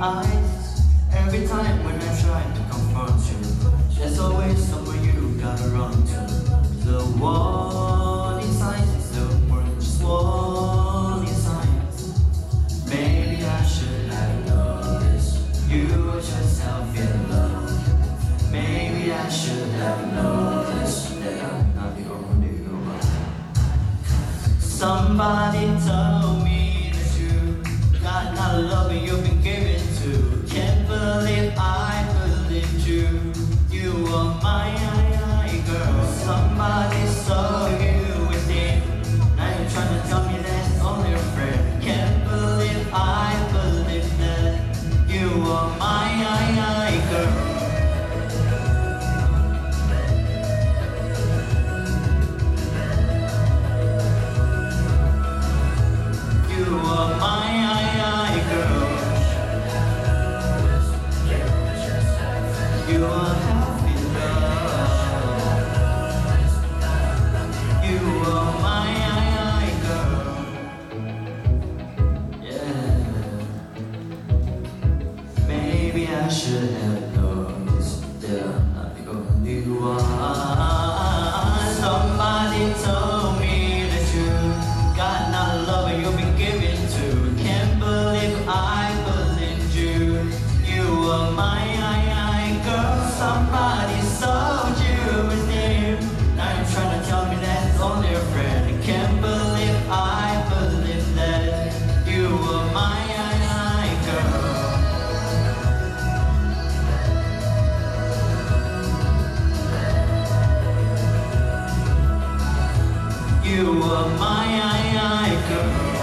eyes. Every time when I try to confront you, there's always someone you gotta run to. The warning signs, the word just warning signs. Maybe I should have noticed you were just self in love. Maybe I should have noticed that I'm not the only one. Somebody told me You are happy my Yeah. Maybe I should have known this. Yeah, I know you are. You were my girl.